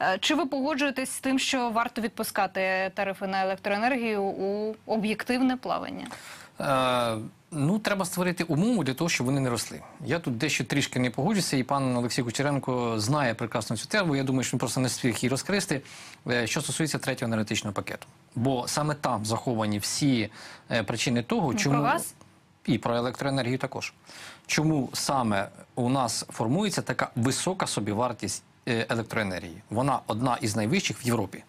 Е, Чи ви погоджуєтесь з тим, що варто відпускати тарифи на електроенергію у об'єктивне плавання? Е, ну, треба створити умову для того, щоб вони не росли. Я тут дещо трішки не погоджуся, і пан Олексій Кучеренко знає прекрасно цю тему. Я думаю, що він просто не встиг її розкрести. е, Що стосується третього енергетичного пакету. Бо саме там заховані всі причини того, Ну, чому про газ? і про електроенергію також. Чому саме у нас формується така висока собівартість електроенергії? Вона одна із найвищих в Європі.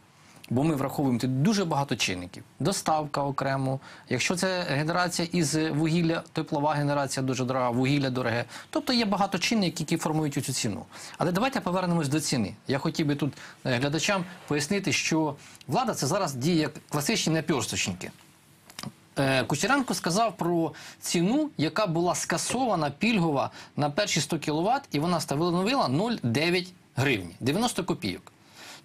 Бо ми враховуємо тут дуже багато чинників. Доставка окремо. Якщо це генерація із вугілля, теплова генерація дуже дорога, вугілля дороге. Тобто є багато чинників, які формують цю ціну. Але давайте повернемось до ціни. Я хотів би тут е, глядачам пояснити, що влада це зараз діє як класичні наперсточники. Е, Кучеренко сказав про ціну, яка була скасована пільгова на перші 100 кВт, і вона становила 0,9 гривні, 90 копійок.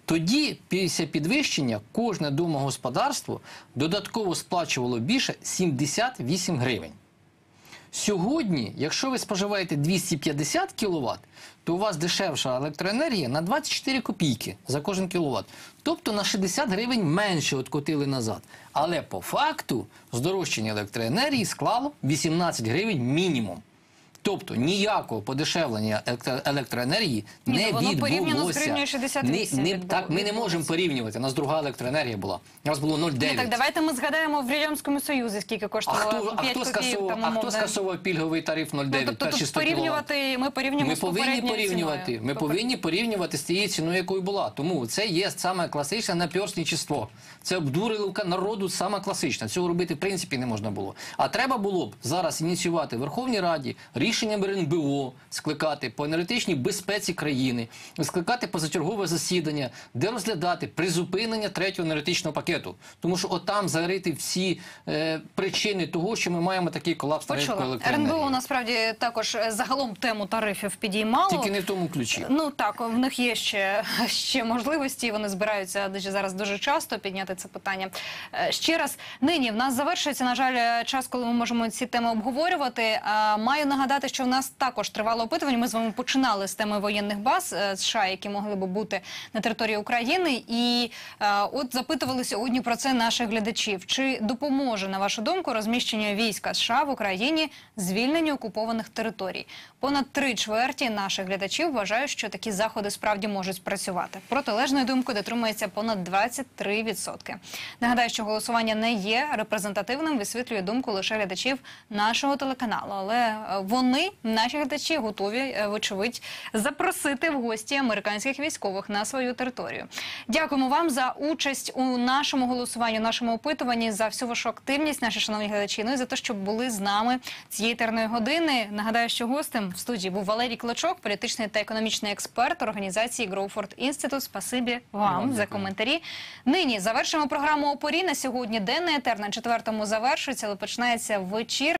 Тоді, після підвищення, кожне домогосподарство додатково сплачувало більше 78 гривень. Сьогодні, якщо ви споживаєте 250 кВт, то у вас дешевша електроенергія на 24 копійки за кожен кіловат. Тобто на 60 гривень менше откотили назад. Але по факту здорожчання електроенергії склало 18 гривень мінімум. Тобто ніякого подешевлення електро- електроенергії Ні, не воно відбулося. порівняно з гривнею 68 Ні, ні, відбу- так, ми не можемо порівнювати. У нас друга електроенергія була. У нас було 0,9. Ні, так давайте ми згадаємо в Радянському Союзі, скільки А коштувало хто, а хто скасував, там а хто скасував пільговий тариф 0,9 Ну, тобто тут 100 кіловат? порівнювати, ми порівнюємо Ми з повинні порівнювати. ціною. Ми повинні порівнювати з тією ціною, якою була. Тому це є саме класичне наперсничество. Це обдуриловка народу саме класична. Цього робити в принципі не можна було. А треба було б зараз ініціювати в Верховній Раді рішенням РНБО скликати по енергетичній безпеці країни, скликати позачергове засідання, де розглядати призупинення третього енергетичного пакету. Тому що отам зарити всі е, причини того, що ми маємо такий колапс на електроенергії. РНБО насправді також е, загалом тему тарифів підіймало. Тільки не в тому ключі. Ну так, в них є ще, ще можливості. Вони збираються дуже зараз дуже часто підняти це питання. Е, Ще раз, нині в нас завершується, на жаль, час, коли ми можемо ці теми обговорювати. Маю нагадати, що в нас також тривало опитування. Ми з вами починали з теми воєнних баз е, США, які могли би бути на території України. І е, от запитували сьогодні про це наших глядачів. Чи допоможе, на вашу думку, розміщення війська США в Україні звільненню окупованих територій? Понад три чверті наших глядачів вважають, що такі заходи справді можуть спрацювати. Протилежної думки дотримується понад 23%. Нагадаю, що голосування не є репрезентативним, висвітлює думку лише глядачів нашого телеканалу. Але е, вони, наші глядачі, готові, е, вочевидь, запросити в гості американських військових на свою територію. Дякуємо вам за участь у нашому голосуванні, нашому опитуванні, за всю вашу активність, наші шановні глядачі. Ну і за те, що були з нами цієї терної години. Нагадаю, що гостем в студії був Валерій Клочок, політичний та економічний експерт організації Гроуфорд Інститут. Спасибі вам за коментарі. Нині завершимо програму «Опорі» на сьогодні. Денний етер на четвертому завершується, але починається вечір.